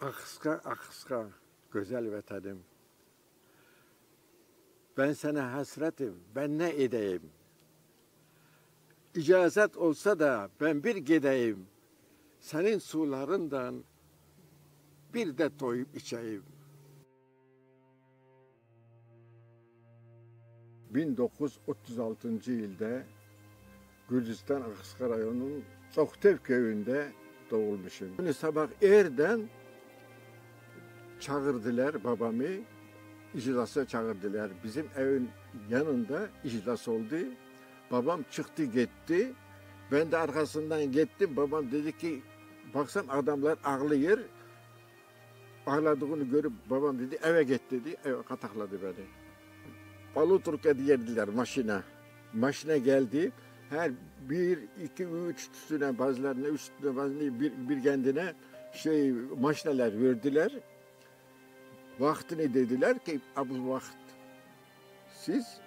axıska, axıska, gözəl vətənim. Mən sənə həsrətim, mən nə edəyim? İcazət olsa da mən bir gedəyim, sənin sularından bir də toyub içəyim. 1936-cı ildə Gürcistan Axıska rayonunun Çoxtev köyündə doğulmuşum. Bunu sabah erdən çağırdılar babamı, iclasa çağırdılar. Bizim evin yanında iclas oldu. Babam çıktı gitti. Ben de arkasından gittim. Babam dedi ki baksam adamlar ağlıyor. Ağladığını görüp babam dedi eve git dedi. Eve katakladı beni. Baluturka diyerdiler maşine. Maşine geldi. Her bir, iki, üç üstüne bazılarına, üstüne bazılarına bir, bir kendine şey maşineler verdiler. Vaktini dediler ki bu vakt siz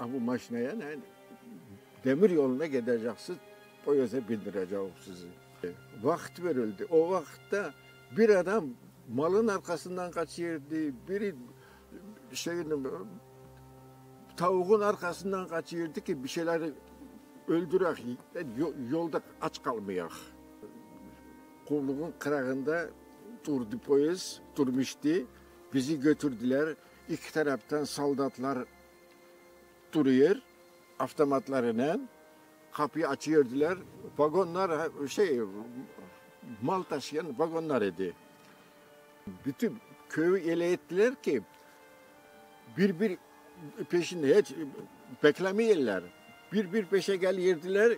bu maşineye yani demir yoluna gideceksiniz. Yüzden bindireceğim sizi. Vakt verildi. O vakitte bir adam malın arkasından kaçırdı. Biri şeyin tavuğun arkasından kaçırdı ki bir şeyleri öldürek, yolda aç kalmayak. Kumluğun kırağında durdu polis, durmuştu. Bizi götürdüler. İki taraftan soldatlar duruyor. Avtomatlarıyla kapıyı açıyordular. Vagonlar şey mal taşıyan vagonlar idi. Bütün köyü ele ettiler ki bir bir peşinde hiç beklemeyiyorlar. Bir bir peşe gelirdiler.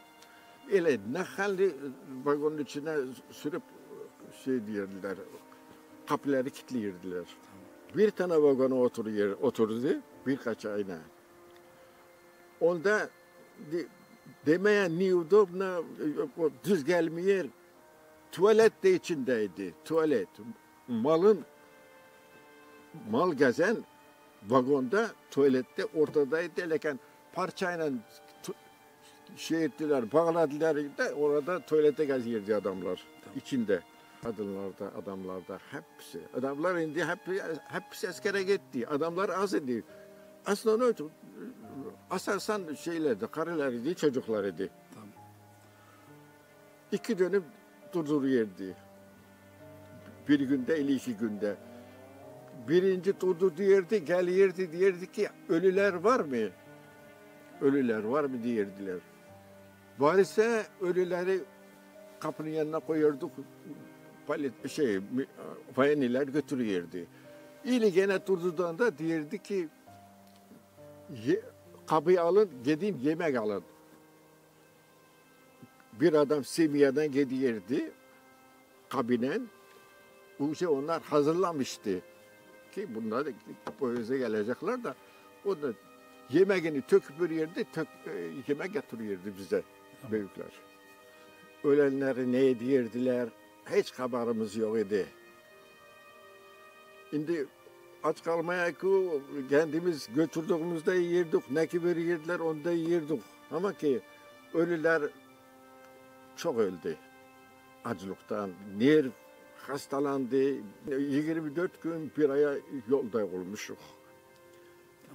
Ele nahalli vagonun içine sürüp şey diyorlar. Kapıları kilitleyirdiler. Bir tane vagona oturuyor, oturdu birkaç ayına. Onda de, demeye neudobna düz gelmiyor. Tuvalet de içindeydi. Tuvalet. Malın mal gezen vagonda tuvalette ortadaydı. Lakin parçayla şey ettiler, bağladılar da orada tuvalete geziyordu adamlar içinde. Kadınlarda, adamlarda hepsi. Adamlar indi hep, hepsi askere gitti. Adamlar az idi. Aslında öyle asasan şeylerdi, karılar idi, çocuklar idi. Tamam. İki dönüp durduruyordu. Bir günde, eli iki günde. Birinci durdu diyerdi, gelirdi diyerdi ki ölüler var mı? Ölüler var mı diyerdiler. Varsa ölüleri kapının yanına koyurduk. Palet, şey, fayeniler götürüyordu. İli gene durduğunda diyerdi ki ye, kabı alın, gidin yemek alın. Bir adam Semiya'dan gidiyordu kabinen. Bu şey onlar hazırlamıştı ki bunlar da Poyoz'a gelecekler de o da yemeğini töküp bir yerde tök, e, yemek getiriyordu bize büyükler. Ölenleri ne ediyirdiler hiç haberimiz yok idi. Şimdi aç kalmaya ki kendimiz götürdüğümüzde yiyirdik. Ne ki verirdiler onu da yiyirdik. Ama ki ölüler çok öldü. Acılıktan. Nerv hastalandı. 24 gün bir aya yolda olmuşuk.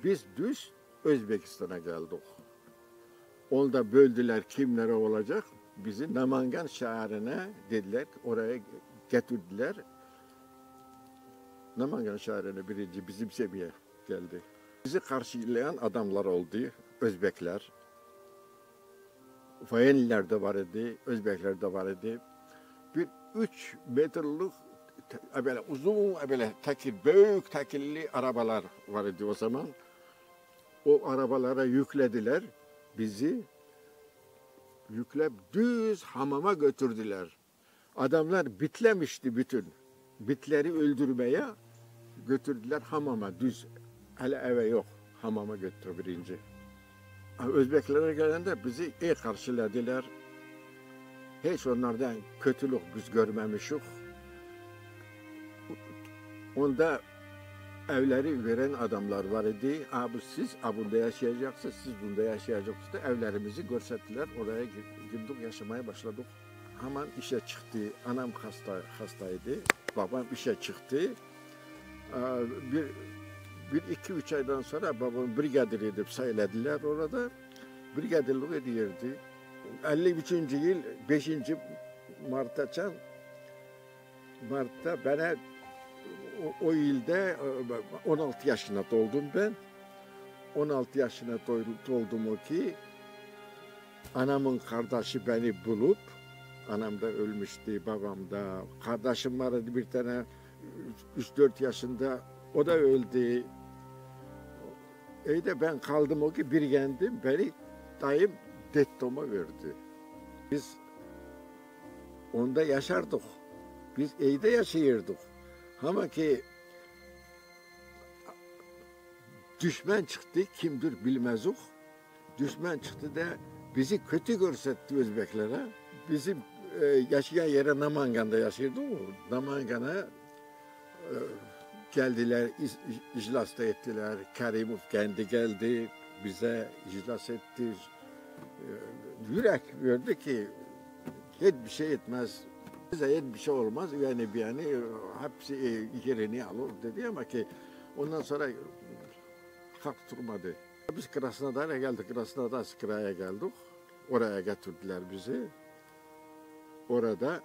Biz düz Özbekistan'a geldik. Onda böldüler kimlere olacak. Bizi Namangan şehrine dediler oraya getirdiler. Namangan şehrine birinci bizim seviye geldi. Bizi karşılayan adamlar oldu. Özbekler. Fayeniler de var idi, Özbekler de var idi. Bir üç metrelik böyle uzun böyle tekil, büyük tekilli arabalar var idi o zaman. O arabalara yüklediler bizi. Yüklep düz hamama götürdüler. Adamlar bitlemişti bütün. Bitleri öldürmeye götürdüler hamama düz. Hele eve yok. Hamama götürdü birinci. Özbeklere gelende bizi iyi karşıladılar. Hiç onlardan kötülük biz görmemişik. Onda evləri verən adamlar var idi. A, bu siz a, bunda yaşayacaqsınız, siz bunda yaşayacaqsınız. Evlərimizi göstərdilər, oraya girdik, yaşamaya başladıq. Hemen işə çıxdı. Anam xəstə xəstə idi. Babam işə çıxdı. Bir bir iki üç aydan sonra babam brigadir edib saylədilər orada. Brigadirlik edirdi. 53-cü il 5-ci martacan Martda mənə o, ilde e, 16 yaşına doldum ben. 16 yaşına doldum, o ki anamın kardeşi beni bulup anam da ölmüştü babam da kardeşim vardı bir tane 3-4 yaşında o da öldü. İyi de ben kaldım o ki bir kendim beni dayım dettoma verdi. Biz onda yaşardık. Biz evde yaşayırdık. Ama ki düşman çıktı kimdir bilmezuk. Düşman çıktı da bizi kötü görsetti Özbeklere. Bizim e, yaşayan yere Namangan'da yaşıyordu. o. Namangan'a e, geldiler, ic- iclas da ettiler. Karimov kendi geldi, bize iclas etti. E, yürek verdi ki hiçbir şey etmez. Bize hiçbir şey olmaz. Yani bir yani e, hepsi e, yerini alır dedi ama ki ondan sonra kalk durmadı. Biz Krasnodar'a geldik. Krasnodarskaya geldik. Oraya getirdiler bizi. Orada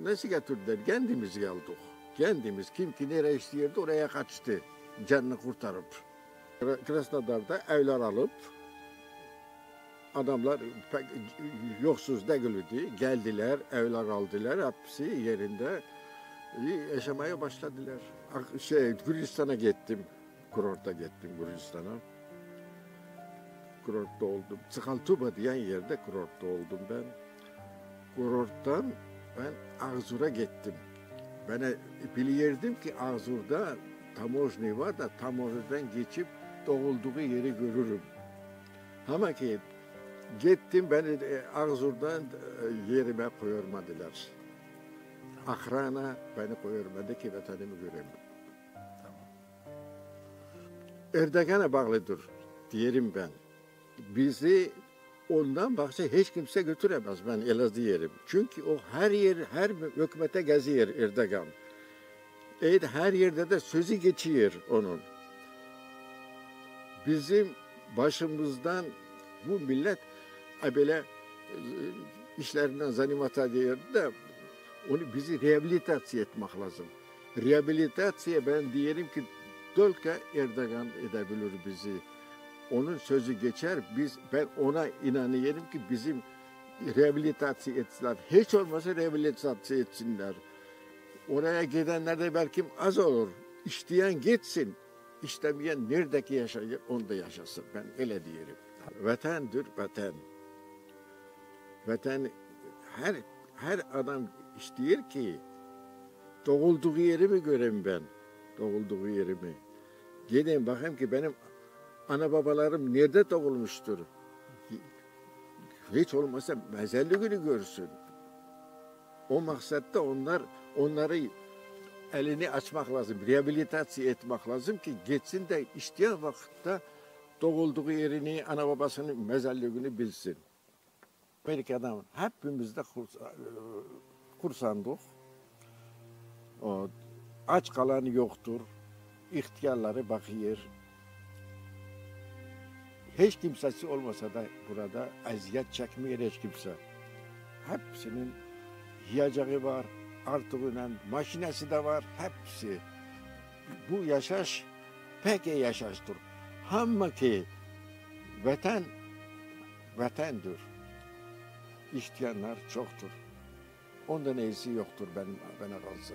nasıl getirdiler? Kendimiz geldik. Kendimiz kim ki nereye istiyordu oraya kaçtı. Canını kurtarıp. Kra- Krasnodar'da evler alıp adamlar pek yoksuz değildi. Geldiler, evler aldılar. Hepsi yerinde yaşamaya başladılar. Şey, Gürcistan'a gittim. Kurort'a gittim Gürcistan'a. Kurort'ta oldum. Sıkaltuba diyen yerde kurort'ta oldum ben. Kurort'tan ben Ağzur'a gittim. Ben biliyordum ki Ağzur'da tamozni var da tamozniden geçip doğulduğu yeri görürüm. Ama ki gittim beni e, Ağzur'dan e, yerime koyurmadılar. Akrana beni koyurmadı ki vatanımı göreyim. Erdogan'a bağlıdır diyelim ben. Bizi ondan başka hiç kimse götüremez ben Elazığ yerim. Çünkü o her yer, her hükümete geziyor Erdogan. Evet, her yerde de sözü geçiyor onun. Bizim başımızdan bu millet e, böyle e, işlerinden zanimata diyor da onu bizi rehabilitasyon etmek lazım. Rehabilitasyon ben diyelim ki Dölke Erdoğan edebilir bizi. Onun sözü geçer. Biz ben ona inanıyorum ki bizim rehabilitasyon etsinler. Hiç olmasa rehabilitasyon etsinler. Oraya gidenler de belki az olur. İsteyen gitsin. İstemeyen neredeki yaşayır onda yaşasın. Ben öyle diyelim. Vatandır vatan. Vatan her her adam istiyor ki doğulduğu yerimi göreyim ben. Doğulduğu yerimi. Gidin bakayım ki benim ana babalarım nerede doğulmuştur. Hiç olmazsa mezarlığını görsün. O maksatta onlar onları elini açmak lazım, rehabilitasyon etmek lazım ki geçsin de isteyen vakitte doğulduğu yerini, ana babasının mezarlığını bilsin. Amerika'dan hepimiz de kurs, kursandık. O, aç kalan yoktur. İhtiyarları bakıyor. Hiç kimsesi olmasa da burada eziyet çekmiyor hiç kimse. Hepsinin yiyeceği var, artığıyla makinesi de var, hepsi. Bu yaşaş pek iyi yaşaştır. Ama ki vatan vatandır. İsteyenler çoktur. Ondan iyisi yoktur benim bana kalsa.